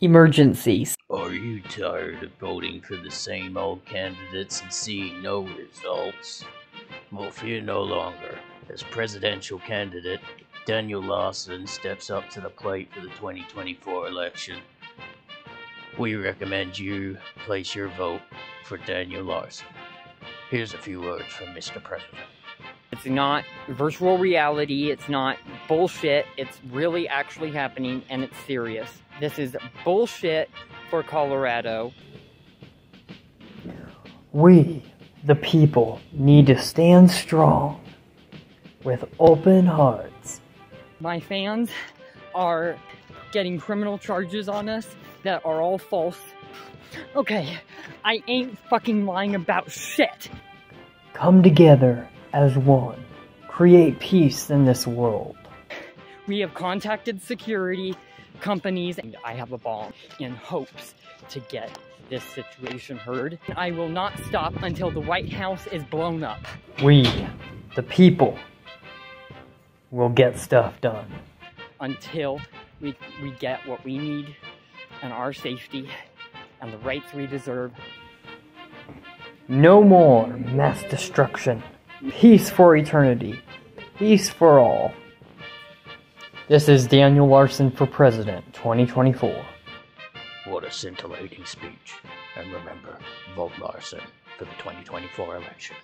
emergencies. Are you tired of voting for the same old candidates and seeing no results? Well, fear no longer. As presidential candidate, Daniel Larson steps up to the plate for the 2024 election. We recommend you place your vote for Daniel Larson. Here's a few words from Mr. President. It's not virtual reality, it's not bullshit, it's really actually happening and it's serious. This is bullshit for Colorado. We, the people, need to stand strong with open hearts. My fans are getting criminal charges on us that are all false. Okay, I ain't fucking lying about shit. Come together as one. Create peace in this world. We have contacted security companies and I have a bomb in hopes to get this situation heard. I will not stop until the White House is blown up. We, the people, will get stuff done. Until we, we get what we need and our safety and the rights we deserve. No more mass destruction. Peace for eternity. Peace for all. This is Daniel Larson for President 2024. What a scintillating speech. And remember, vote Larson for the 2024 election.